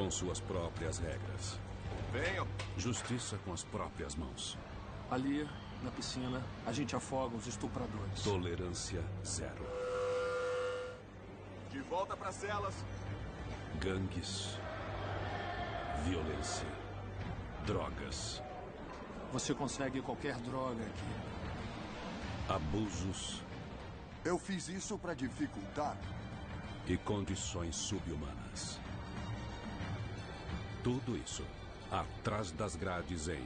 Com suas próprias regras. Venham. Justiça com as próprias mãos. Ali, na piscina, a gente afoga os estupradores. Tolerância zero. De volta para celas. Gangues. Violência. Drogas. Você consegue qualquer droga aqui. Abusos. Eu fiz isso para dificultar. E condições subhumanas. Tudo isso atrás das grades em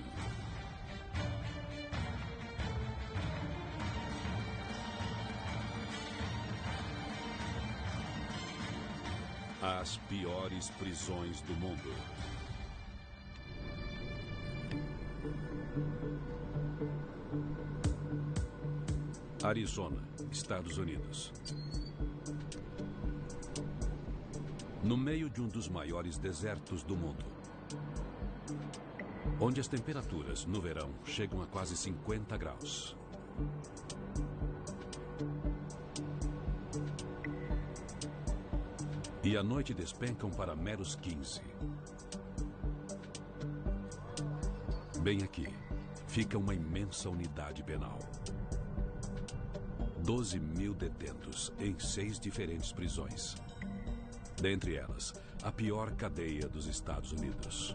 as piores prisões do mundo. Arizona, Estados Unidos. No meio de um dos maiores desertos do mundo. Onde as temperaturas, no verão, chegam a quase 50 graus. E à noite despencam para meros 15. Bem aqui, fica uma imensa unidade penal. 12 mil detentos em seis diferentes prisões. Dentre elas, a pior cadeia dos Estados Unidos.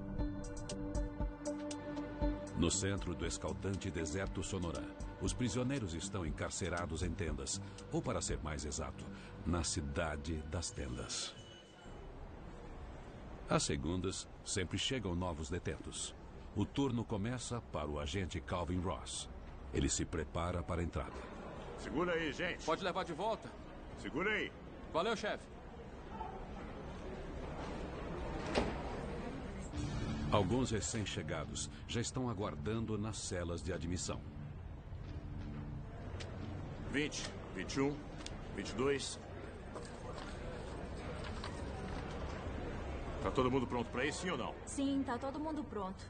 No centro do escaldante deserto Sonorá, os prisioneiros estão encarcerados em tendas, ou para ser mais exato, na cidade das tendas. Às segundas, sempre chegam novos detentos. O turno começa para o agente Calvin Ross. Ele se prepara para a entrada. Segura aí, gente. Pode levar de volta. Segura aí. Valeu, chefe. Alguns recém-chegados já estão aguardando nas celas de admissão. 20, 21, 22. Tá todo mundo pronto para isso, sim ou não? Sim, tá todo mundo pronto.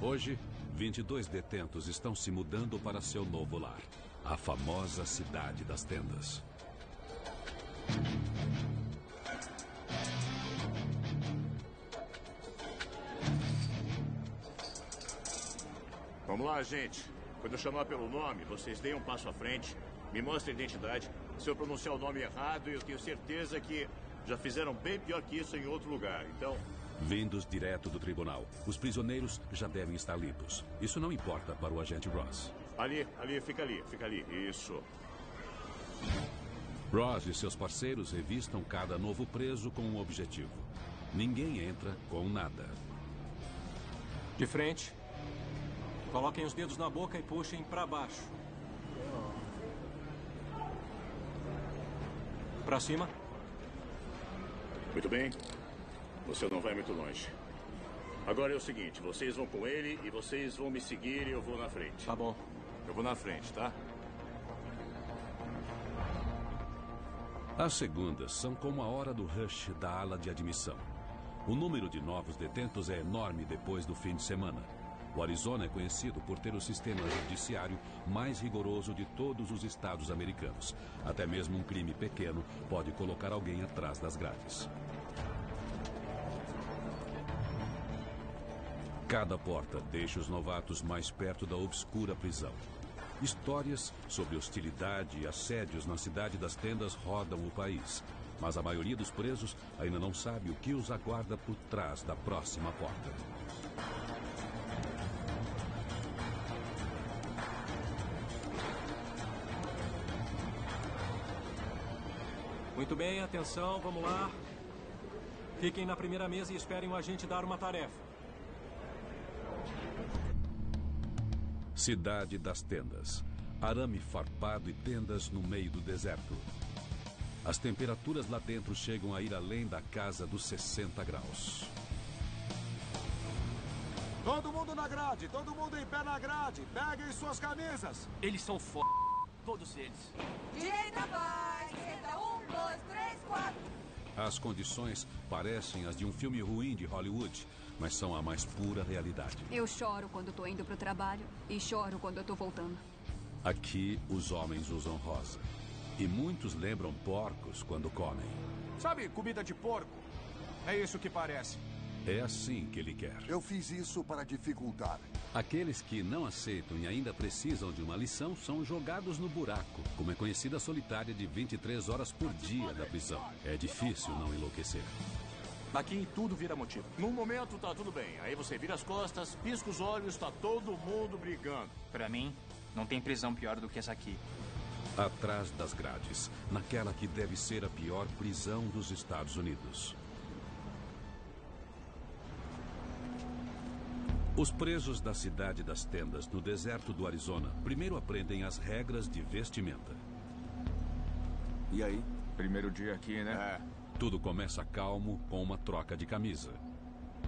Hoje, 22 detentos estão se mudando para seu novo lar, a famosa Cidade das Tendas. Vamos lá, gente. Quando eu chamar pelo nome, vocês deem um passo à frente, me mostrem a identidade. Se eu pronunciar o nome errado, eu tenho certeza que já fizeram bem pior que isso em outro lugar. Então, Vindos direto do tribunal, os prisioneiros já devem estar limpos. Isso não importa para o agente Ross. ali, ali, fica ali, fica ali. Isso. Ross e seus parceiros revistam cada novo preso com um objetivo. Ninguém entra com nada. De frente. Coloquem os dedos na boca e puxem para baixo. Para cima. Muito bem. Você não vai muito longe. Agora é o seguinte, vocês vão com ele e vocês vão me seguir e eu vou na frente. Tá bom. Eu vou na frente, tá? As segundas são como a hora do rush da ala de admissão. O número de novos detentos é enorme depois do fim de semana. O Arizona é conhecido por ter o sistema judiciário mais rigoroso de todos os estados americanos. Até mesmo um crime pequeno pode colocar alguém atrás das grades. Cada porta deixa os novatos mais perto da obscura prisão. Histórias sobre hostilidade e assédios na cidade das tendas rodam o país. Mas a maioria dos presos ainda não sabe o que os aguarda por trás da próxima porta. Muito bem, atenção, vamos lá. Fiquem na primeira mesa e esperem o agente dar uma tarefa. Cidade das tendas. Arame farpado e tendas no meio do deserto. As temperaturas lá dentro chegam a ir além da casa dos 60 graus. Todo mundo na grade, todo mundo em pé na grade. Peguem suas camisas. Eles são f... Todos eles. Direita vai, esquerda um, dois, três, quatro. As condições parecem as de um filme ruim de Hollywood, mas são a mais pura realidade. Eu choro quando tô indo pro trabalho e choro quando tô voltando. Aqui, os homens usam rosa. E muitos lembram porcos quando comem. Sabe, comida de porco? É isso que parece. É assim que ele quer. Eu fiz isso para dificultar. Aqueles que não aceitam e ainda precisam de uma lição são jogados no buraco, como é conhecida a solitária de 23 horas por dia da prisão. É difícil não enlouquecer. Aqui tudo vira motivo. No momento tá tudo bem. Aí você vira as costas, pisca os olhos, tá todo mundo brigando. Pra mim, não tem prisão pior do que essa aqui. Atrás das grades, naquela que deve ser a pior prisão dos Estados Unidos. Os presos da cidade das tendas, no deserto do Arizona, primeiro aprendem as regras de vestimenta. E aí? Primeiro dia aqui, né? É. Tudo começa calmo com uma troca de camisa.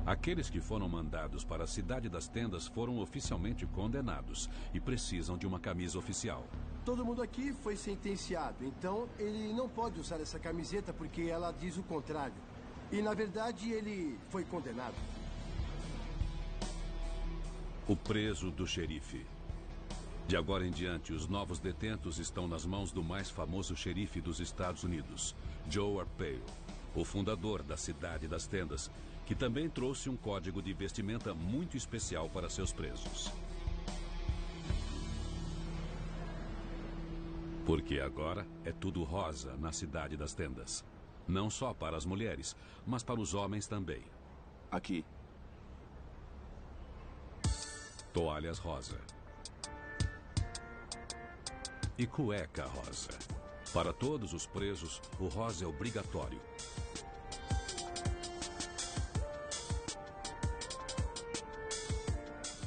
Aqueles que foram mandados para a cidade das tendas foram oficialmente condenados e precisam de uma camisa oficial. Todo mundo aqui foi sentenciado, então ele não pode usar essa camiseta porque ela diz o contrário. E na verdade ele foi condenado. O preso do xerife. De agora em diante, os novos detentos estão nas mãos do mais famoso xerife dos Estados Unidos, Joe Arpaio, o fundador da Cidade das Tendas, que também trouxe um código de vestimenta muito especial para seus presos. Porque agora é tudo rosa na Cidade das Tendas. Não só para as mulheres, mas para os homens também. Aqui. Toalhas rosa. E cueca rosa. Para todos os presos, o rosa é obrigatório.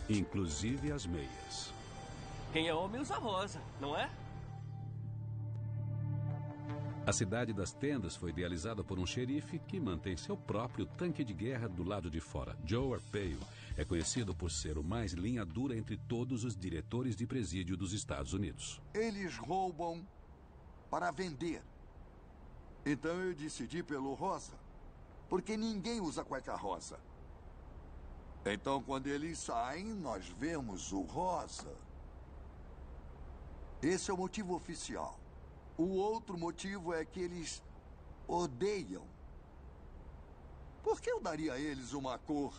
Inclusive as meias. Quem é homem usa rosa, não é? A cidade das tendas foi idealizada por um xerife que mantém seu próprio tanque de guerra do lado de fora. Joe Arpaio é conhecido por ser o mais linha dura entre todos os diretores de presídio dos Estados Unidos. Eles roubam para vender. Então eu decidi pelo rosa. Porque ninguém usa cueca rosa. Então, quando eles saem, nós vemos o rosa. Esse é o motivo oficial. O outro motivo é que eles odeiam. Por que eu daria a eles uma cor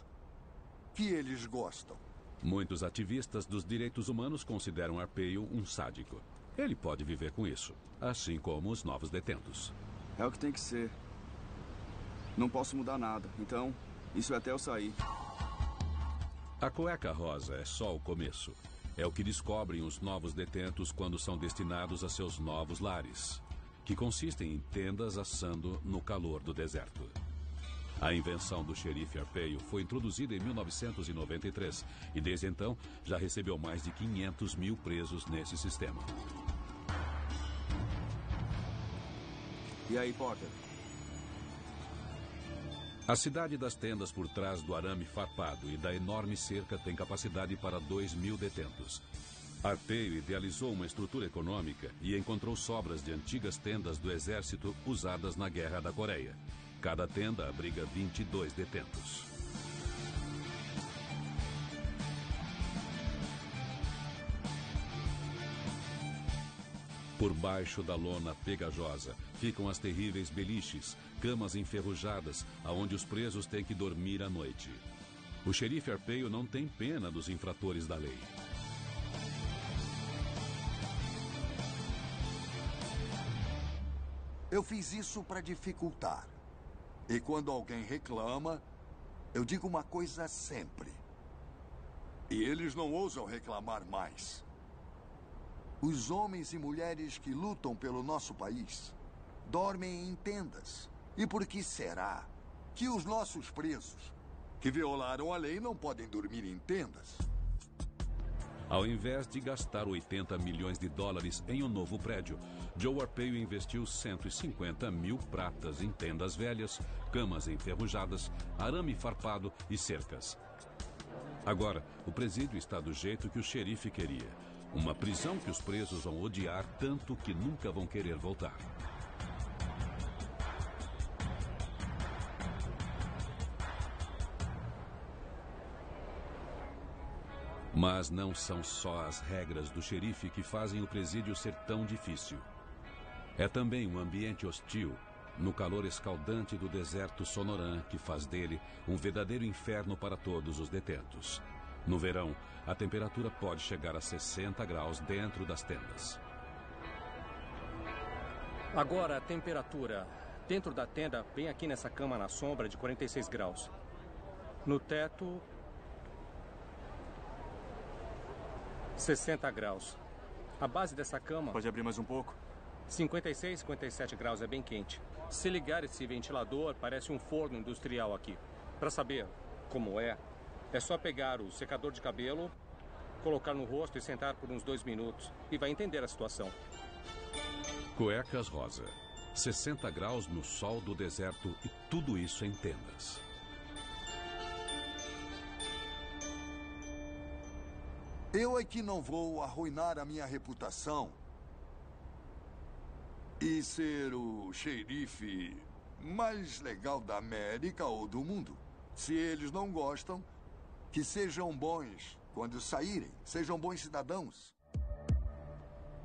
que eles gostam? Muitos ativistas dos direitos humanos consideram Arpeio um sádico. Ele pode viver com isso, assim como os novos detentos. É o que tem que ser. Não posso mudar nada, então isso é até eu sair. A cueca rosa é só o começo. É o que descobrem os novos detentos quando são destinados a seus novos lares, que consistem em tendas assando no calor do deserto. A invenção do xerife Arpeio foi introduzida em 1993 e desde então já recebeu mais de 500 mil presos nesse sistema. E aí, Potter? A cidade das tendas por trás do arame farpado e da enorme cerca tem capacidade para 2 mil detentos. Arpeio idealizou uma estrutura econômica e encontrou sobras de antigas tendas do exército usadas na Guerra da Coreia. Cada tenda abriga 22 detentos. Por baixo da lona pegajosa ficam as terríveis beliches, camas enferrujadas, aonde os presos têm que dormir à noite. O xerife Arpeio não tem pena dos infratores da lei. Eu fiz isso para dificultar. E quando alguém reclama, eu digo uma coisa sempre. E eles não ousam reclamar mais. Os homens e mulheres que lutam pelo nosso país dormem em tendas. E por que será que os nossos presos, que violaram a lei, não podem dormir em tendas? Ao invés de gastar 80 milhões de dólares em um novo prédio, Joe Arpaio investiu 150 mil pratas em tendas velhas, camas enferrujadas, arame farpado e cercas. Agora, o presídio está do jeito que o xerife queria. Uma prisão que os presos vão odiar tanto que nunca vão querer voltar. Mas não são só as regras do xerife que fazem o presídio ser tão difícil. É também um ambiente hostil, no calor escaldante do deserto Sonoran, que faz dele um verdadeiro inferno para todos os detentos. No verão, a temperatura pode chegar a 60 graus dentro das tendas. Agora a temperatura dentro da tenda, bem aqui nessa cama na sombra, de 46 graus. No teto, 60 graus. A base dessa cama. Pode abrir mais um pouco? 56, 57 graus é bem quente. Se ligar esse ventilador, parece um forno industrial aqui. Para saber como é, é só pegar o secador de cabelo, colocar no rosto e sentar por uns dois minutos. E vai entender a situação. Cuecas rosa. 60 graus no sol do deserto e tudo isso em tendas. Eu é que não vou arruinar a minha reputação e ser o xerife mais legal da América ou do mundo. Se eles não gostam, que sejam bons quando saírem, sejam bons cidadãos.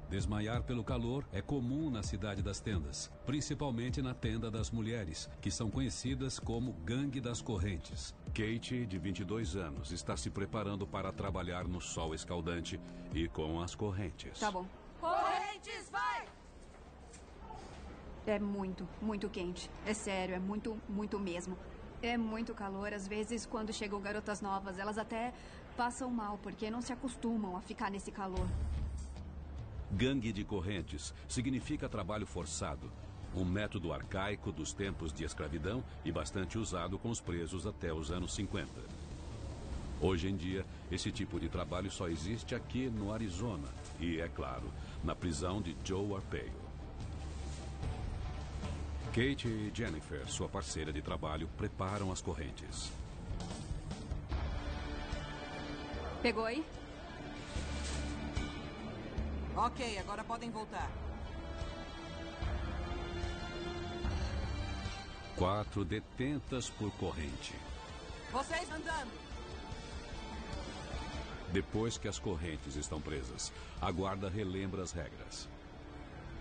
Desmaiar pelo calor é comum na cidade das tendas, principalmente na tenda das mulheres, que são conhecidas como Gangue das Correntes. Kate, de 22 anos, está se preparando para trabalhar no sol escaldante e com as correntes. Tá bom. Correntes, vai! É muito, muito quente. É sério, é muito, muito mesmo. É muito calor. Às vezes, quando chegam garotas novas, elas até passam mal, porque não se acostumam a ficar nesse calor. Gangue de correntes significa trabalho forçado, um método arcaico dos tempos de escravidão e bastante usado com os presos até os anos 50. Hoje em dia, esse tipo de trabalho só existe aqui no Arizona e, é claro, na prisão de Joe Arpaio. Kate e Jennifer, sua parceira de trabalho, preparam as correntes. Pegou aí? Ok, agora podem voltar. Quatro detentas por corrente. Vocês andando. Depois que as correntes estão presas, a guarda relembra as regras.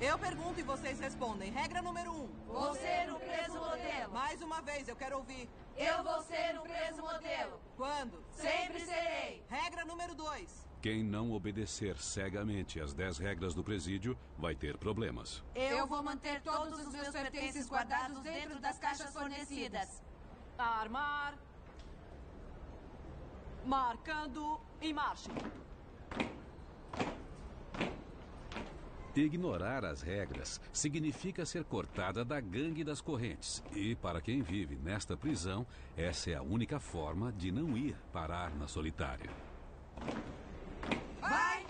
Eu pergunto e vocês respondem. Regra número um. Você no preso modelo. Mais uma vez, eu quero ouvir. Eu vou ser no preso modelo. Quando? Sempre serei. Regra número dois. Quem não obedecer cegamente às 10 regras do presídio vai ter problemas. Eu vou manter todos os meus pertences guardados dentro das caixas fornecidas. Armar. Marcando e marche. Ignorar as regras significa ser cortada da gangue das correntes. E para quem vive nesta prisão, essa é a única forma de não ir parar na solitária. Vai!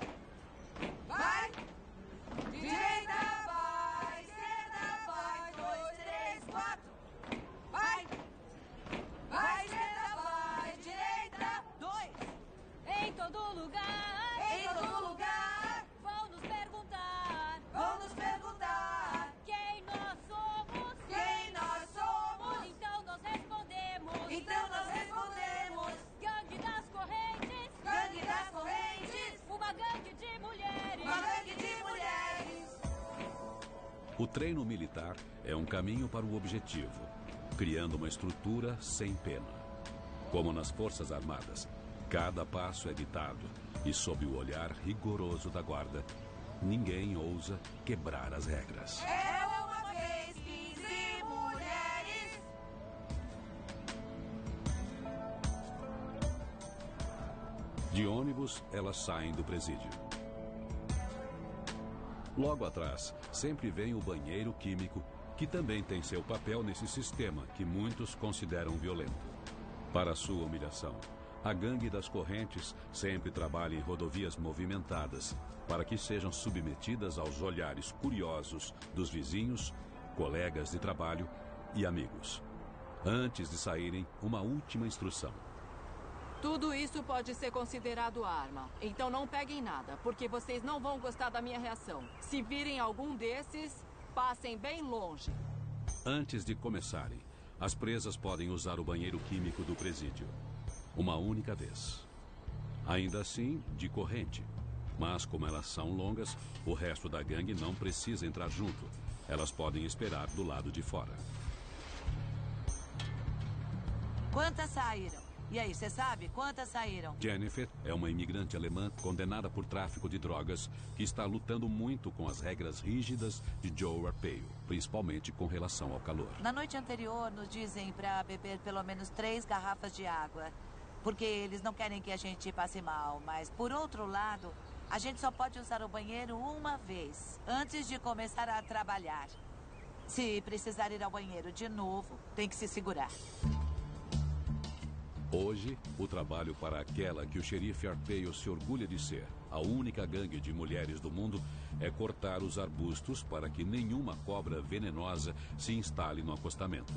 O treino militar é um caminho para o objetivo, criando uma estrutura sem pena. Como nas Forças Armadas, cada passo é ditado e, sob o olhar rigoroso da guarda, ninguém ousa quebrar as regras. Era uma vez 15 mulheres! De ônibus, elas saem do presídio. Logo atrás, sempre vem o banheiro químico, que também tem seu papel nesse sistema que muitos consideram violento. Para sua humilhação, a gangue das correntes sempre trabalha em rodovias movimentadas para que sejam submetidas aos olhares curiosos dos vizinhos, colegas de trabalho e amigos. Antes de saírem, uma última instrução. Tudo isso pode ser considerado arma. Então não peguem nada, porque vocês não vão gostar da minha reação. Se virem algum desses, passem bem longe. Antes de começarem, as presas podem usar o banheiro químico do presídio. Uma única vez. Ainda assim, de corrente. Mas como elas são longas, o resto da gangue não precisa entrar junto. Elas podem esperar do lado de fora. Quantas saíram? E aí, você sabe quantas saíram? Jennifer é uma imigrante alemã condenada por tráfico de drogas que está lutando muito com as regras rígidas de Joe Arpaio, principalmente com relação ao calor. Na noite anterior, nos dizem para beber pelo menos três garrafas de água. Porque eles não querem que a gente passe mal. Mas, por outro lado, a gente só pode usar o banheiro uma vez, antes de começar a trabalhar. Se precisar ir ao banheiro de novo, tem que se segurar. Hoje, o trabalho para aquela que o xerife Arpeio se orgulha de ser, a única gangue de mulheres do mundo, é cortar os arbustos para que nenhuma cobra venenosa se instale no acostamento.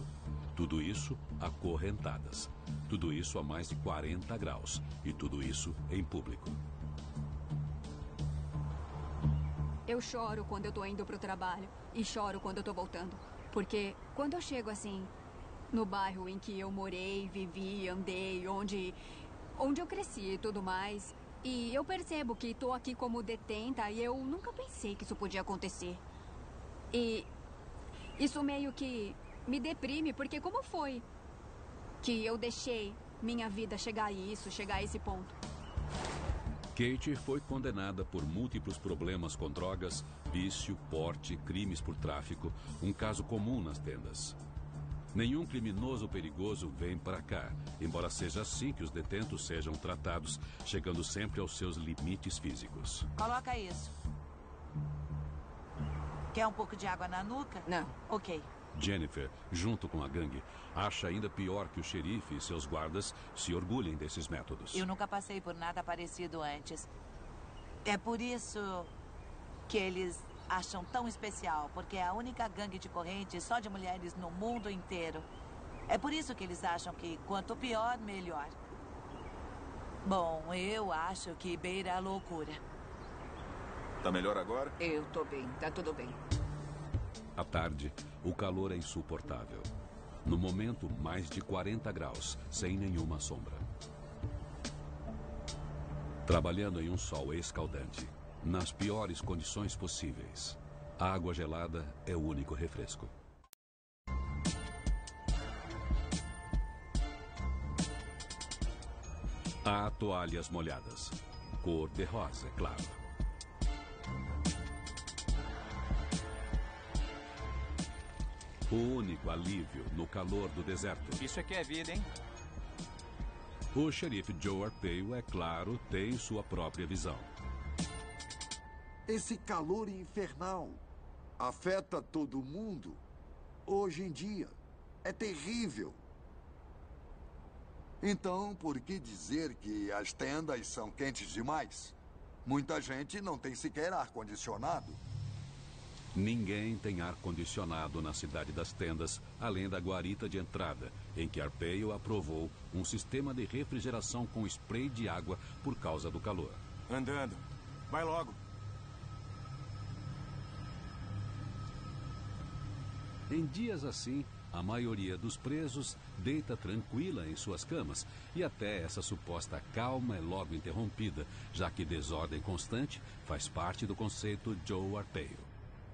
Tudo isso acorrentadas. Tudo isso a mais de 40 graus. E tudo isso em público. Eu choro quando eu tô indo pro trabalho e choro quando eu tô voltando. Porque quando eu chego assim, no bairro em que eu morei, vivi, andei, onde, onde eu cresci e tudo mais, e eu percebo que tô aqui como detenta e eu nunca pensei que isso podia acontecer. E isso meio que me deprime, porque como foi que eu deixei minha vida chegar a isso, chegar a esse ponto? Kate foi condenada por múltiplos problemas com drogas, vício, porte, crimes por tráfico, um caso comum nas tendas. Nenhum criminoso perigoso vem para cá, embora seja assim que os detentos sejam tratados, chegando sempre aos seus limites físicos. Coloca isso. Quer um pouco de água na nuca? Não. Ok. Jennifer, junto com a gangue, acha ainda pior que o xerife e seus guardas se orgulhem desses métodos. Eu nunca passei por nada parecido antes. É por isso que eles acham tão especial, porque é a única gangue de corrente só de mulheres no mundo inteiro. É por isso que eles acham que quanto pior, melhor. Bom, eu acho que beira a loucura. Tá melhor agora? Eu tô bem, tá tudo bem. À tarde, o calor é insuportável. No momento, mais de 40 graus, sem nenhuma sombra. Trabalhando em um sol escaldante, nas piores condições possíveis, a água gelada é o único refresco. Há toalhas molhadas, cor de rosa, é claro. O único alívio no calor do deserto. Isso aqui é vida, hein? O xerife Joe Arpaio, é claro, tem sua própria visão. Esse calor infernal afeta todo mundo. Hoje em dia. É terrível. Então, por que dizer que as tendas são quentes demais? Muita gente não tem sequer ar-condicionado. Ninguém tem ar-condicionado na cidade das tendas, além da guarita de entrada, em que Arpeio aprovou um sistema de refrigeração com spray de água por causa do calor. Andando. Vai logo. Em dias assim, a maioria dos presos deita tranquila em suas camas e até essa suposta calma é logo interrompida, já que desordem constante faz parte do conceito Joe Arpaio.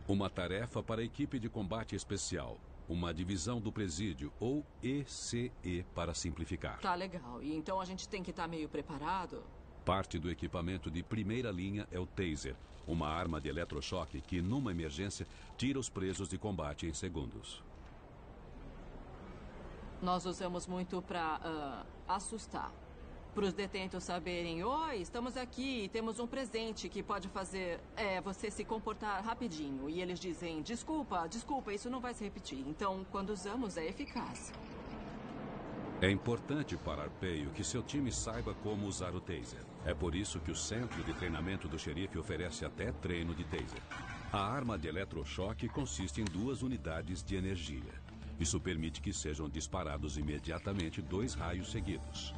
Uma tarefa para a equipe de combate especial, uma divisão do presídio, ou ECE para simplificar. Tá legal. E então a gente tem que estar tá meio preparado? Parte do equipamento de primeira linha é o taser, uma arma de eletrochoque que, numa emergência, tira os presos de combate em segundos. Nós usamos muito para uh, assustar. Para os detentos saberem: Oi, estamos aqui, temos um presente que pode fazer é, você se comportar rapidinho. E eles dizem: Desculpa, desculpa, isso não vai se repetir. Então, quando usamos, é eficaz. É importante para Arpeio que seu time saiba como usar o taser. É por isso que o centro de treinamento do xerife oferece até treino de taser. A arma de eletrochoque consiste em duas unidades de energia. Isso permite que sejam disparados imediatamente dois raios seguidos.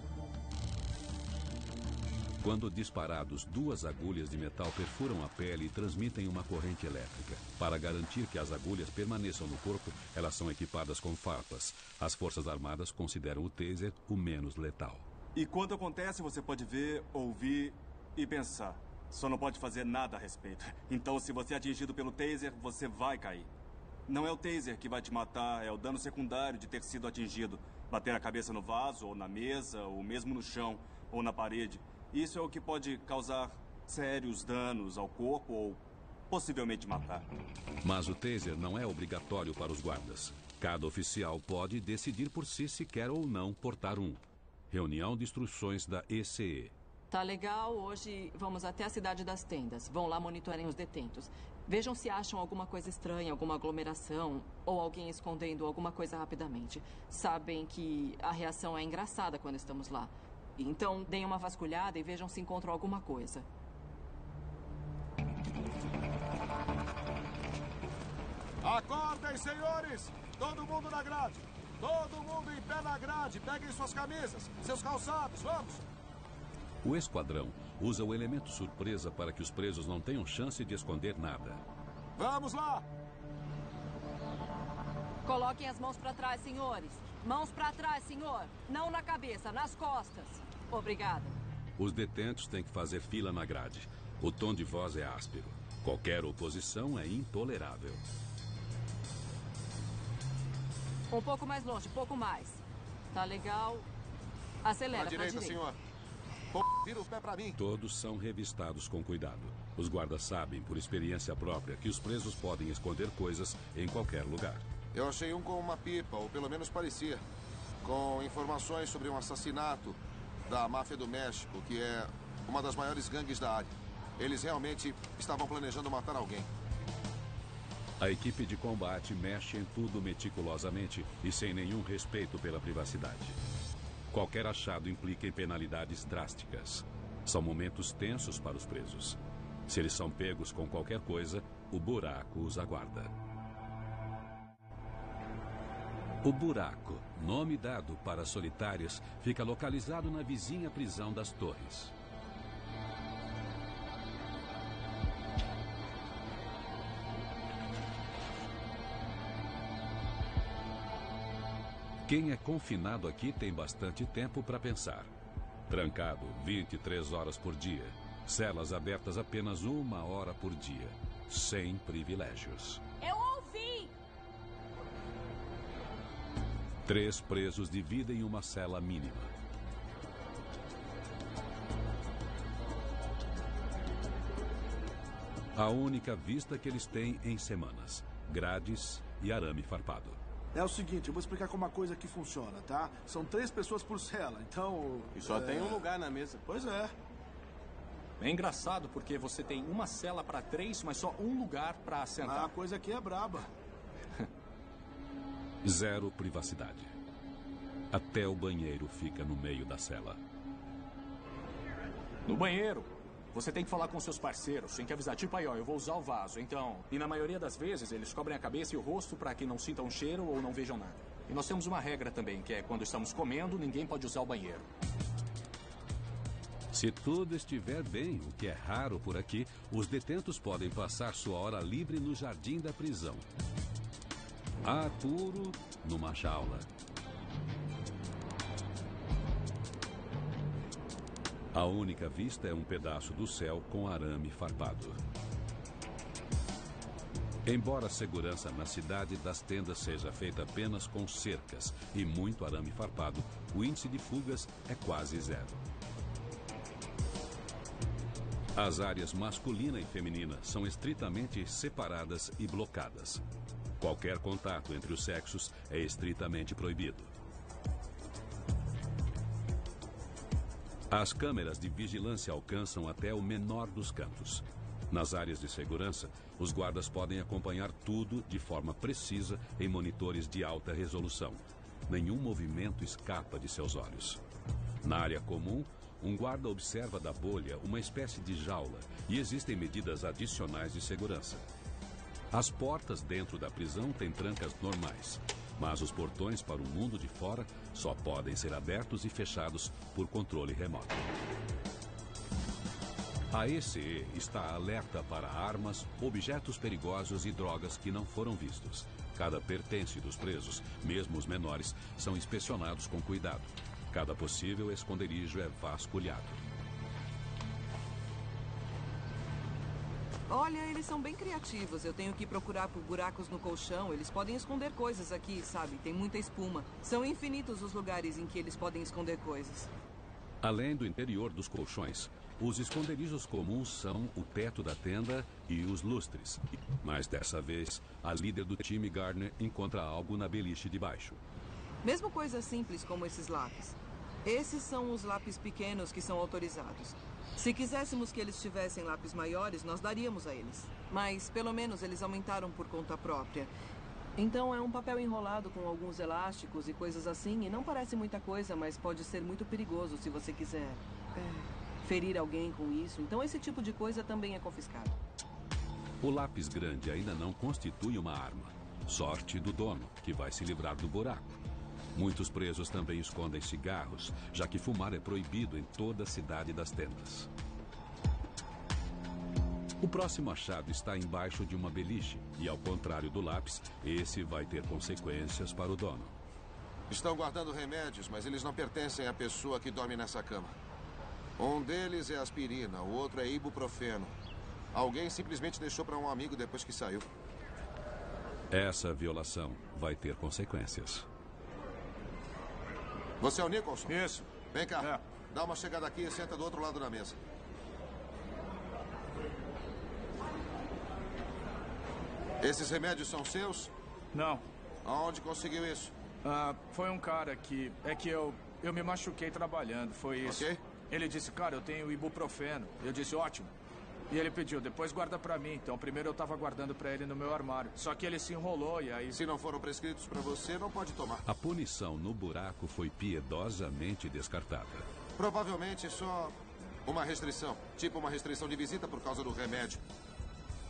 Quando disparados, duas agulhas de metal perfuram a pele e transmitem uma corrente elétrica. Para garantir que as agulhas permaneçam no corpo, elas são equipadas com farpas. As Forças Armadas consideram o taser o menos letal. E quando acontece, você pode ver, ouvir e pensar. Só não pode fazer nada a respeito. Então, se você é atingido pelo taser, você vai cair. Não é o taser que vai te matar, é o dano secundário de ter sido atingido. Bater a cabeça no vaso, ou na mesa, ou mesmo no chão, ou na parede. Isso é o que pode causar sérios danos ao corpo ou possivelmente matar. Mas o taser não é obrigatório para os guardas. Cada oficial pode decidir por si se quer ou não portar um. Reunião de instruções da ECE. Tá legal, hoje vamos até a cidade das tendas. Vão lá monitorem os detentos. Vejam se acham alguma coisa estranha, alguma aglomeração ou alguém escondendo alguma coisa rapidamente. Sabem que a reação é engraçada quando estamos lá. Então, deem uma vasculhada e vejam se encontram alguma coisa. Acordem, senhores! Todo mundo na grade! Todo mundo em pé na grade! Peguem suas camisas, seus calçados, vamos! O esquadrão usa o elemento surpresa para que os presos não tenham chance de esconder nada. Vamos lá! Coloquem as mãos para trás, senhores. Mãos para trás, senhor. Não na cabeça, nas costas. Obrigada. Os detentos têm que fazer fila na grade. O tom de voz é áspero. Qualquer oposição é intolerável. Um pouco mais longe, pouco mais. Tá legal. Acelera pra direita, pra direita. senhor. Pô, vira o pé pra mim. Todos são revistados com cuidado. Os guardas sabem, por experiência própria, que os presos podem esconder coisas em qualquer lugar. Eu achei um com uma pipa, ou pelo menos parecia. Com informações sobre um assassinato da máfia do México, que é uma das maiores gangues da área. Eles realmente estavam planejando matar alguém. A equipe de combate mexe em tudo meticulosamente e sem nenhum respeito pela privacidade. Qualquer achado implica em penalidades drásticas. São momentos tensos para os presos. Se eles são pegos com qualquer coisa, o buraco os aguarda. O buraco, nome dado para solitárias, fica localizado na vizinha prisão das Torres. Quem é confinado aqui tem bastante tempo para pensar. Trancado 23 horas por dia. Celas abertas apenas uma hora por dia. Sem privilégios. Eu ouvi! Três presos dividem uma cela mínima. A única vista que eles têm em semanas: grades e arame farpado. É o seguinte, eu vou explicar como a coisa aqui funciona, tá? São três pessoas por cela, então. E só é... tem um lugar na mesa. Pois é. É engraçado porque você tem uma cela para três, mas só um lugar para sentar. Ah, a coisa aqui é braba. Zero privacidade. Até o banheiro fica no meio da cela. No banheiro, você tem que falar com seus parceiros, tem que avisar, tipo aí, ó, eu vou usar o vaso, então. E na maioria das vezes eles cobrem a cabeça e o rosto para que não sintam cheiro ou não vejam nada. E nós temos uma regra também, que é quando estamos comendo, ninguém pode usar o banheiro. Se tudo estiver bem, o que é raro por aqui, os detentos podem passar sua hora livre no jardim da prisão. Ar numa jaula. A única vista é um pedaço do céu com arame farpado. Embora a segurança na cidade das tendas seja feita apenas com cercas e muito arame farpado, o índice de fugas é quase zero. As áreas masculina e feminina são estritamente separadas e blocadas. Qualquer contato entre os sexos é estritamente proibido. As câmeras de vigilância alcançam até o menor dos cantos. Nas áreas de segurança, os guardas podem acompanhar tudo de forma precisa em monitores de alta resolução. Nenhum movimento escapa de seus olhos. Na área comum, um guarda observa da bolha uma espécie de jaula e existem medidas adicionais de segurança. As portas dentro da prisão têm trancas normais, mas os portões para o mundo de fora só podem ser abertos e fechados por controle remoto. A ECE está alerta para armas, objetos perigosos e drogas que não foram vistos. Cada pertence dos presos, mesmo os menores, são inspecionados com cuidado. Cada possível esconderijo é vasculhado. Olha, eles são bem criativos. Eu tenho que procurar por buracos no colchão. Eles podem esconder coisas aqui, sabe? Tem muita espuma. São infinitos os lugares em que eles podem esconder coisas. Além do interior dos colchões, os esconderijos comuns são o teto da tenda e os lustres. Mas dessa vez, a líder do time Gardner encontra algo na beliche de baixo. Mesmo coisas simples como esses lápis. Esses são os lápis pequenos que são autorizados. Se quiséssemos que eles tivessem lápis maiores, nós daríamos a eles. Mas, pelo menos, eles aumentaram por conta própria. Então é um papel enrolado com alguns elásticos e coisas assim, e não parece muita coisa, mas pode ser muito perigoso se você quiser é, ferir alguém com isso. Então esse tipo de coisa também é confiscado. O lápis grande ainda não constitui uma arma. Sorte do dono, que vai se livrar do buraco. Muitos presos também escondem cigarros, já que fumar é proibido em toda a cidade das tendas. O próximo achado está embaixo de uma beliche, e ao contrário do lápis, esse vai ter consequências para o dono. Estão guardando remédios, mas eles não pertencem à pessoa que dorme nessa cama. Um deles é aspirina, o outro é ibuprofeno. Alguém simplesmente deixou para um amigo depois que saiu. Essa violação vai ter consequências. Você é o Nicholson? Isso. Vem cá. Dá uma chegada aqui e senta do outro lado da mesa. Esses remédios são seus? Não. Aonde conseguiu isso? Ah, foi um cara que. É que eu. Eu me machuquei trabalhando, foi isso. Ok. Ele disse, cara, eu tenho ibuprofeno. Eu disse, ótimo. E ele pediu, depois guarda pra mim. Então primeiro eu tava guardando pra ele no meu armário. Só que ele se enrolou e aí. Se não foram prescritos pra você, não pode tomar. A punição no buraco foi piedosamente descartada. Provavelmente só uma restrição. Tipo uma restrição de visita por causa do remédio.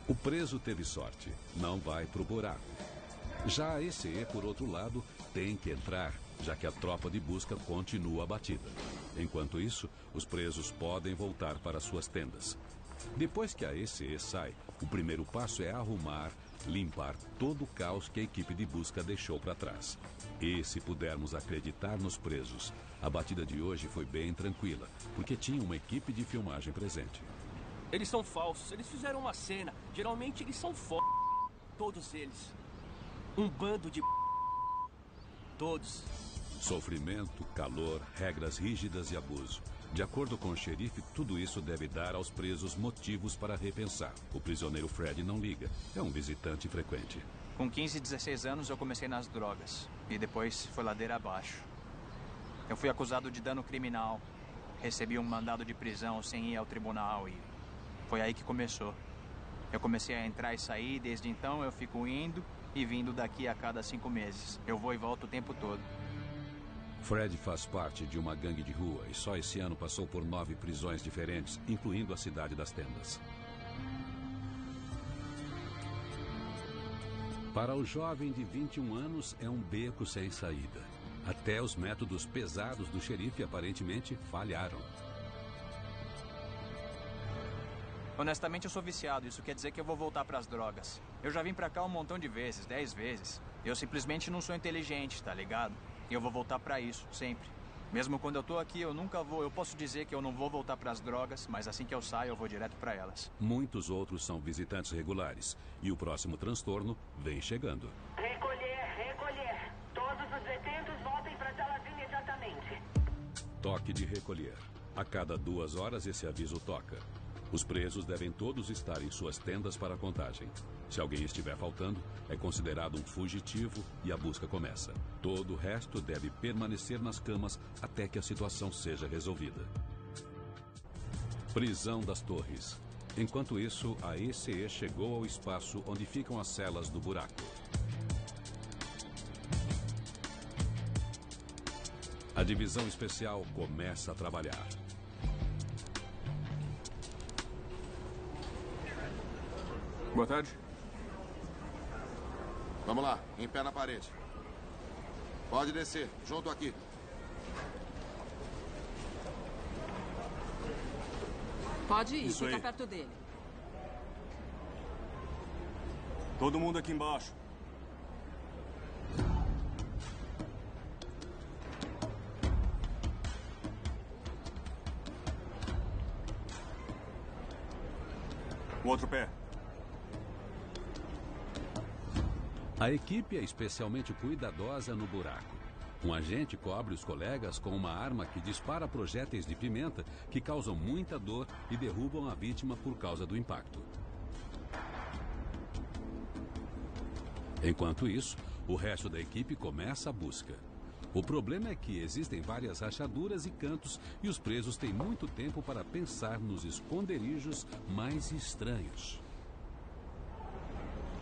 O preso teve sorte, não vai pro buraco. Já a ECE, por outro lado, tem que entrar, já que a tropa de busca continua abatida. Enquanto isso, os presos podem voltar para suas tendas. Depois que a ECE sai, o primeiro passo é arrumar, limpar todo o caos que a equipe de busca deixou para trás. E se pudermos acreditar nos presos, a batida de hoje foi bem tranquila, porque tinha uma equipe de filmagem presente. Eles são falsos, eles fizeram uma cena. Geralmente eles são f. Todos eles. Um bando de. Todos. Sofrimento, calor, regras rígidas e abuso. De acordo com o xerife, tudo isso deve dar aos presos motivos para repensar. O prisioneiro Fred não liga. É um visitante frequente. Com 15 e 16 anos eu comecei nas drogas. E depois foi ladeira abaixo. Eu fui acusado de dano criminal. Recebi um mandado de prisão sem ir ao tribunal e foi aí que começou. Eu comecei a entrar e sair, desde então eu fico indo e vindo daqui a cada cinco meses. Eu vou e volto o tempo todo. Fred faz parte de uma gangue de rua e só esse ano passou por nove prisões diferentes, incluindo a cidade das tendas. Para o jovem de 21 anos, é um beco sem saída. Até os métodos pesados do xerife aparentemente falharam. Honestamente, eu sou viciado. Isso quer dizer que eu vou voltar para as drogas. Eu já vim para cá um montão de vezes, dez vezes. Eu simplesmente não sou inteligente, tá ligado? Eu vou voltar para isso, sempre. Mesmo quando eu tô aqui, eu nunca vou. Eu posso dizer que eu não vou voltar para as drogas, mas assim que eu saio, eu vou direto para elas. Muitos outros são visitantes regulares. E o próximo transtorno vem chegando. Recolher, recolher. Todos os detentos voltem para celas imediatamente. Toque de recolher. A cada duas horas esse aviso toca. Os presos devem todos estar em suas tendas para a contagem. Se alguém estiver faltando, é considerado um fugitivo e a busca começa. Todo o resto deve permanecer nas camas até que a situação seja resolvida. Prisão das Torres. Enquanto isso, a ECE chegou ao espaço onde ficam as celas do buraco. A divisão especial começa a trabalhar. Boa tarde. Vamos lá, em pé na parede. Pode descer, junto aqui. Pode ir, Isso fica aí. perto dele. Todo mundo aqui embaixo. O outro pé. A equipe é especialmente cuidadosa no buraco. Um agente cobre os colegas com uma arma que dispara projéteis de pimenta que causam muita dor e derrubam a vítima por causa do impacto. Enquanto isso, o resto da equipe começa a busca. O problema é que existem várias rachaduras e cantos e os presos têm muito tempo para pensar nos esconderijos mais estranhos.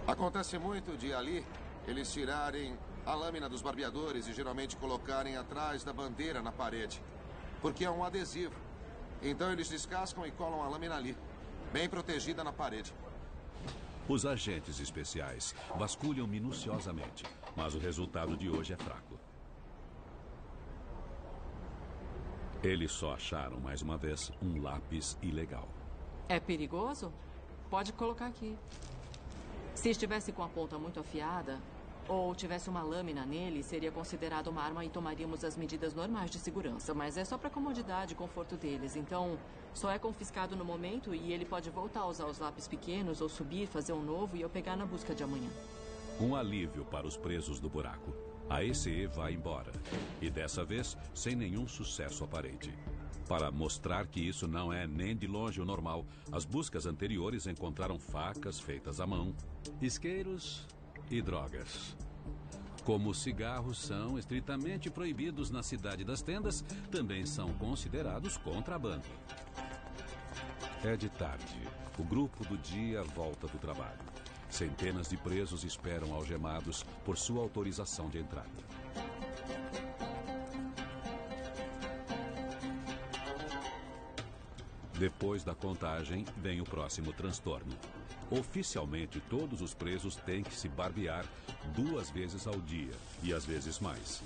Acontece muito de ali eles tirarem a lâmina dos barbeadores e geralmente colocarem atrás da bandeira na parede. Porque é um adesivo. Então eles descascam e colam a lâmina ali, bem protegida na parede. Os agentes especiais vasculham minuciosamente, mas o resultado de hoje é fraco. Eles só acharam, mais uma vez, um lápis ilegal. É perigoso? Pode colocar aqui. Se estivesse com a ponta muito afiada, ou tivesse uma lâmina nele, seria considerado uma arma e tomaríamos as medidas normais de segurança. Mas é só para comodidade e conforto deles. Então, só é confiscado no momento e ele pode voltar a usar os lápis pequenos ou subir, fazer um novo e eu pegar na busca de amanhã. Um alívio para os presos do buraco. A ECE vai embora. E dessa vez, sem nenhum sucesso aparente. Para mostrar que isso não é nem de longe o normal, as buscas anteriores encontraram facas feitas à mão, isqueiros e drogas. Como os cigarros são estritamente proibidos na cidade das tendas, também são considerados contrabando. É de tarde. O grupo do dia volta do trabalho. Centenas de presos esperam algemados por sua autorização de entrada. Depois da contagem, vem o próximo transtorno. Oficialmente, todos os presos têm que se barbear duas vezes ao dia e às vezes mais.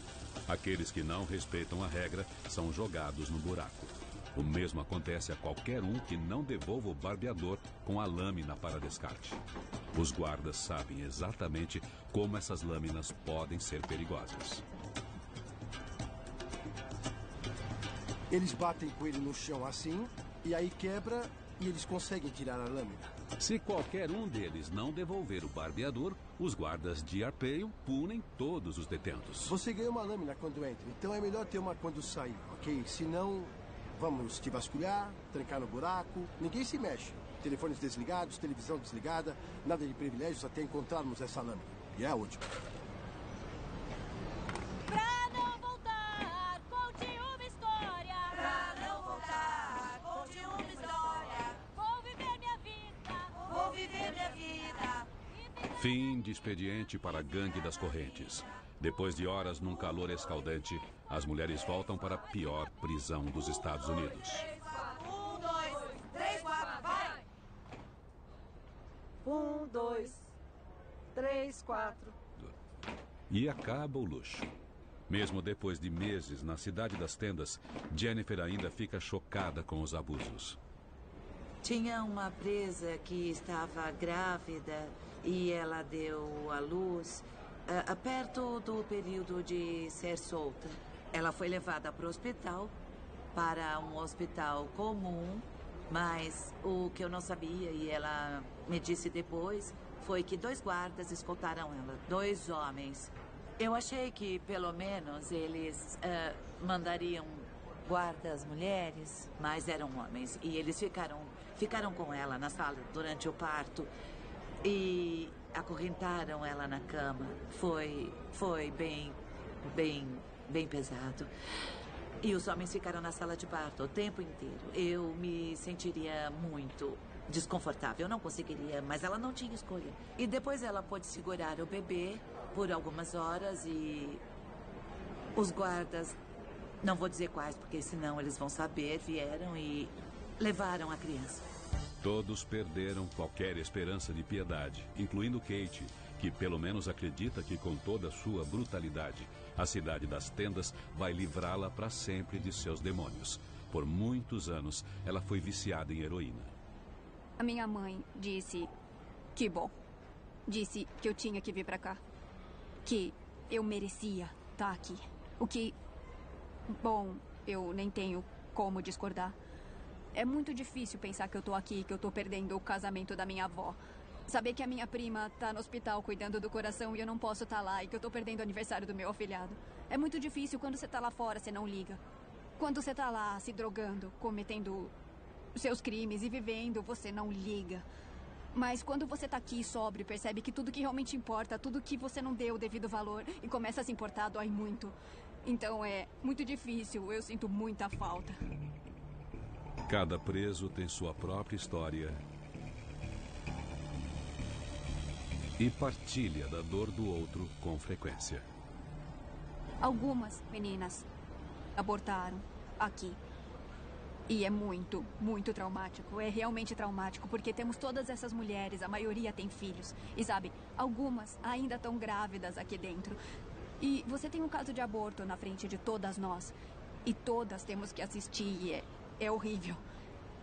Aqueles que não respeitam a regra são jogados no buraco. O mesmo acontece a qualquer um que não devolva o barbeador com a lâmina para descarte. Os guardas sabem exatamente como essas lâminas podem ser perigosas. Eles batem com ele no chão assim, e aí quebra e eles conseguem tirar a lâmina. Se qualquer um deles não devolver o barbeador, os guardas de arpeio punem todos os detentos. Você ganha uma lâmina quando entra, então é melhor ter uma quando sair, ok? Senão, vamos te vasculhar, trancar no buraco, ninguém se mexe. Telefones desligados, televisão desligada, nada de privilégios até encontrarmos essa lâmina. E é a última. De expediente para a gangue das correntes. Depois de horas num calor escaldante, as mulheres voltam para a pior prisão dos Estados Unidos. Um, dois, três, quatro, vai! Um, dois, três, quatro. E acaba o luxo. Mesmo depois de meses na cidade das tendas, Jennifer ainda fica chocada com os abusos. Tinha uma presa que estava grávida e ela deu à luz ah, perto do período de ser solta. Ela foi levada para o hospital, para um hospital comum, mas o que eu não sabia e ela me disse depois foi que dois guardas escoltaram ela, dois homens. Eu achei que pelo menos eles ah, mandariam guardas mulheres, mas eram homens e eles ficaram ficaram com ela na sala durante o parto e acorrentaram ela na cama. Foi foi bem bem bem pesado. E os homens ficaram na sala de parto o tempo inteiro. Eu me sentiria muito desconfortável. Eu não conseguiria, mas ela não tinha escolha. E depois ela pôde segurar o bebê por algumas horas e os guardas, não vou dizer quais, porque senão eles vão saber, vieram e levaram a criança. Todos perderam qualquer esperança de piedade, incluindo Kate, que pelo menos acredita que com toda sua brutalidade, a cidade das tendas vai livrá-la para sempre de seus demônios. Por muitos anos, ela foi viciada em heroína. A minha mãe disse que bom. Disse que eu tinha que vir pra cá. Que eu merecia estar aqui. O que. Bom, eu nem tenho como discordar. É muito difícil pensar que eu tô aqui, que eu tô perdendo o casamento da minha avó. Saber que a minha prima tá no hospital cuidando do coração e eu não posso estar lá e que eu tô perdendo o aniversário do meu afilhado. É muito difícil quando você tá lá fora, você não liga. Quando você tá lá se drogando, cometendo seus crimes e vivendo, você não liga. Mas quando você tá aqui sóbrio, percebe que tudo que realmente importa, tudo que você não deu o devido valor e começa a se importar, dói muito. Então é muito difícil, eu sinto muita falta. Cada preso tem sua própria história e partilha da dor do outro com frequência. Algumas meninas abortaram aqui. E é muito, muito traumático. É realmente traumático, porque temos todas essas mulheres, a maioria tem filhos. E sabe, algumas ainda estão grávidas aqui dentro. E você tem um caso de aborto na frente de todas nós. E todas temos que assistir, e é, é horrível.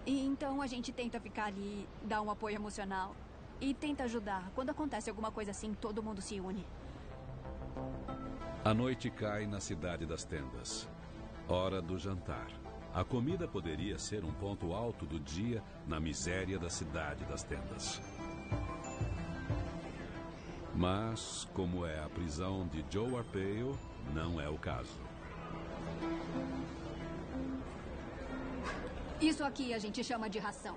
E então a gente tenta ficar ali, dar um apoio emocional e tenta ajudar. Quando acontece alguma coisa assim, todo mundo se une. A noite cai na cidade das tendas. Hora do jantar. A comida poderia ser um ponto alto do dia na miséria da cidade das tendas. Mas, como é a prisão de Joe Arpaio, não é o caso. Isso aqui a gente chama de ração.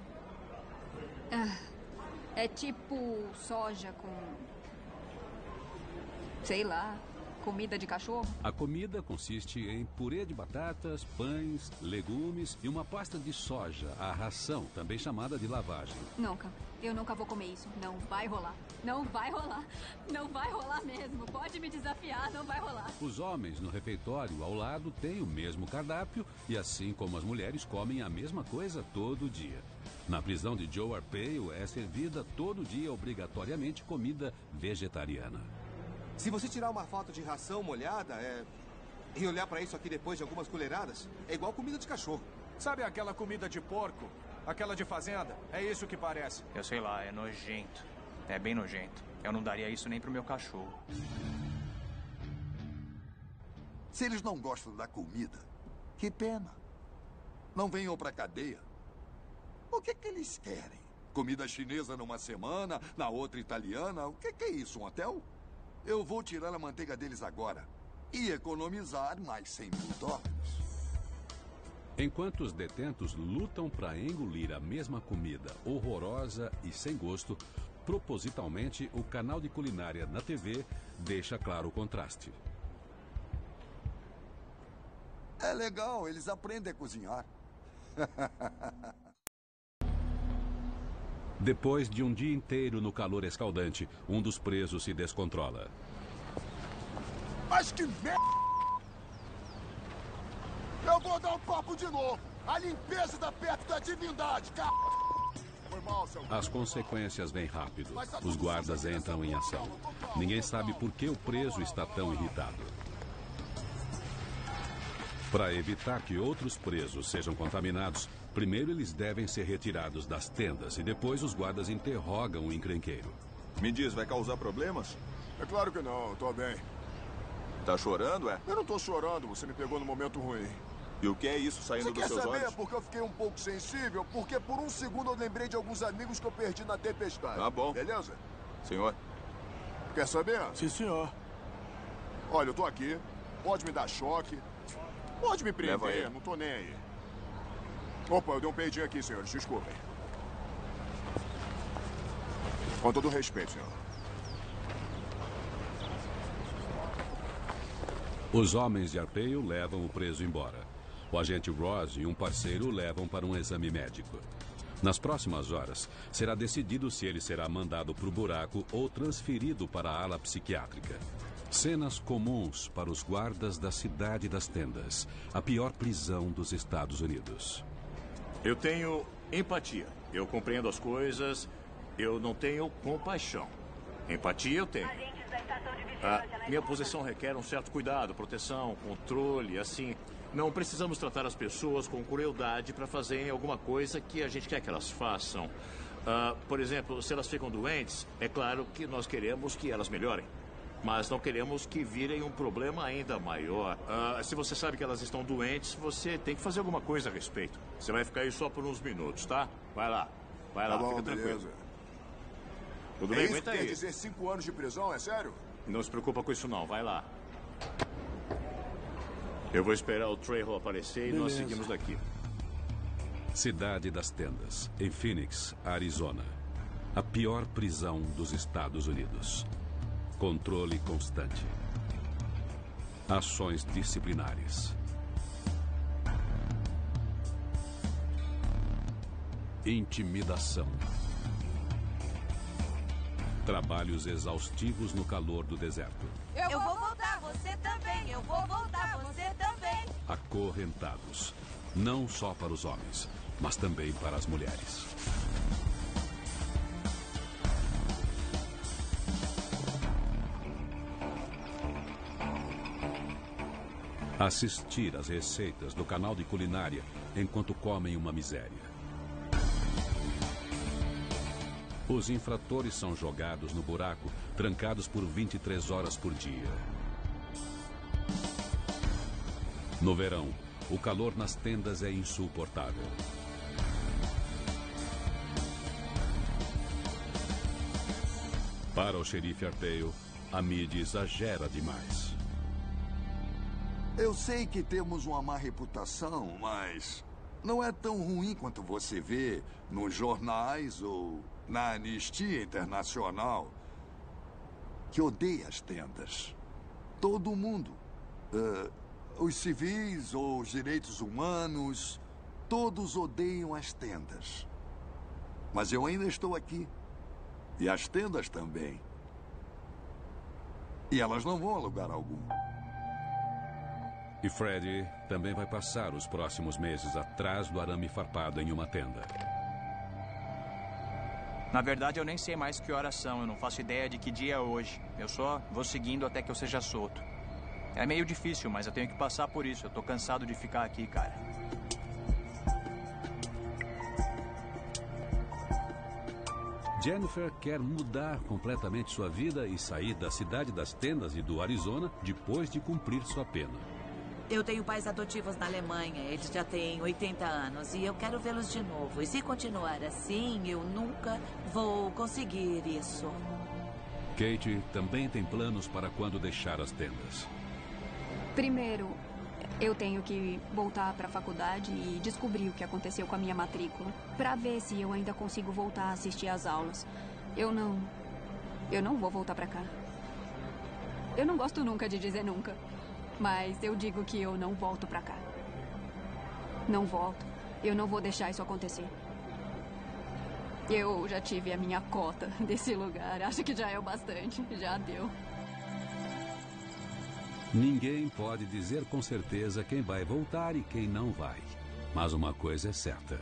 Ah, é tipo soja com. sei lá, comida de cachorro? A comida consiste em purê de batatas, pães, legumes e uma pasta de soja, a ração, também chamada de lavagem. Nunca. Eu nunca vou comer isso. Não vai rolar. Não vai rolar. Não vai rolar mesmo. Pode me desafiar, não vai rolar. Os homens no refeitório ao lado têm o mesmo cardápio e, assim como as mulheres, comem a mesma coisa todo dia. Na prisão de Joe Arpaio é servida todo dia obrigatoriamente comida vegetariana. Se você tirar uma foto de ração molhada, é... E olhar para isso aqui depois de algumas colheradas, é igual comida de cachorro. Sabe aquela comida de porco? Aquela de fazenda? É isso que parece. Eu sei lá, é nojento. É bem nojento. Eu não daria isso nem pro meu cachorro. Se eles não gostam da comida, que pena. Não venham pra cadeia. O que, que eles querem? Comida chinesa numa semana, na outra italiana? O que, que é isso, um hotel? Eu vou tirar a manteiga deles agora e economizar mais 100 mil dólares. Enquanto os detentos lutam para engolir a mesma comida horrorosa e sem gosto, propositalmente o canal de culinária na TV deixa claro o contraste. É legal, eles aprendem a cozinhar. Depois de um dia inteiro no calor escaldante, um dos presos se descontrola. Mas que merda! Eu vou dar um papo de novo. A limpeza da perto da divindade, cara. As consequências vêm rápido. Os guardas entram em ação. Ninguém sabe por que o preso está tão irritado. Para evitar que outros presos sejam contaminados, primeiro eles devem ser retirados das tendas e depois os guardas interrogam o encrenqueiro. Me diz, vai causar problemas? É claro que não, tô bem. Tá chorando, é? Eu não tô chorando, você me pegou no momento ruim. E o que é isso saindo Você dos quer seus saber olhos? porque eu fiquei um pouco sensível? Porque por um segundo eu lembrei de alguns amigos que eu perdi na tempestade. Tá bom. Beleza? Senhor? Quer saber? Sim, senhor. Olha, eu tô aqui. Pode me dar choque. Pode me prender, não tô nem aí. Opa, eu dei um peidinho aqui, senhores. Desculpem. Com todo respeito, senhor. Os homens de Arpeio levam o preso embora. O agente Ross e um parceiro o levam para um exame médico. Nas próximas horas, será decidido se ele será mandado para o buraco ou transferido para a ala psiquiátrica. Cenas comuns para os guardas da cidade das tendas, a pior prisão dos Estados Unidos. Eu tenho empatia. Eu compreendo as coisas. Eu não tenho compaixão. Empatia eu tenho. A minha posição requer um certo cuidado, proteção, controle, assim. Não precisamos tratar as pessoas com crueldade para fazerem alguma coisa que a gente quer que elas façam. Ah, por exemplo, se elas ficam doentes, é claro que nós queremos que elas melhorem. Mas não queremos que virem um problema ainda maior. Ah, se você sabe que elas estão doentes, você tem que fazer alguma coisa a respeito. Você vai ficar aí só por uns minutos, tá? Vai lá. Vai lá, Tá bom, fica tranquilo. beleza. Tudo é bem, isso aguenta que quer aí. dizer cinco anos de prisão, é sério? Não se preocupa com isso não, vai lá. Eu vou esperar o Trejo aparecer e nós Beleza. seguimos daqui. Cidade das Tendas, em Phoenix, Arizona. A pior prisão dos Estados Unidos. Controle constante. Ações disciplinares. Intimidação. Trabalhos exaustivos no calor do deserto. Eu, vou voltar, você também. Eu vou voltar, você também. Acorrentados. Não só para os homens, mas também para as mulheres. Assistir às receitas do canal de culinária enquanto comem uma miséria. Os infratores são jogados no buraco, trancados por 23 horas por dia. No verão, o calor nas tendas é insuportável. Para o xerife Arpeio, a mídia exagera demais. Eu sei que temos uma má reputação, mas não é tão ruim quanto você vê nos jornais ou na Anistia Internacional, que odeia as tendas. Todo mundo. Eh, os civis ou os direitos humanos, todos odeiam as tendas. Mas eu ainda estou aqui. E as tendas também. E elas não vão a lugar algum. E Freddy também vai passar os próximos meses atrás do arame farpado em uma tenda. Na verdade, eu nem sei mais que horas são. Eu não faço ideia de que dia é hoje. Eu só vou seguindo até que eu seja solto. É meio difícil, mas eu tenho que passar por isso. Eu tô cansado de ficar aqui, cara. Jennifer quer mudar completamente sua vida e sair da cidade das tendas e do Arizona depois de cumprir sua pena. Eu tenho pais adotivos na Alemanha. Eles já têm 80 anos e eu quero vê-los de novo. E se continuar assim, eu nunca vou conseguir isso. Kate também tem planos para quando deixar as tendas. Primeiro, eu tenho que voltar para a faculdade e descobrir o que aconteceu com a minha matrícula, para ver se eu ainda consigo voltar a assistir às aulas. Eu não, eu não vou voltar para cá. Eu não gosto nunca de dizer nunca, mas eu digo que eu não volto para cá. Não volto. Eu não vou deixar isso acontecer. Eu já tive a minha cota desse lugar. Acho que já é o bastante. Já deu. Ninguém pode dizer com certeza quem vai voltar e quem não vai. Mas uma coisa é certa: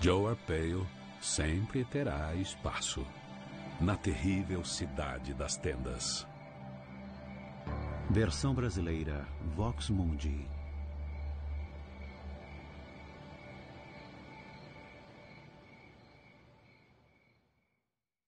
Joe Arpaio sempre terá espaço na terrível cidade das tendas. Versão brasileira Vox Mundi.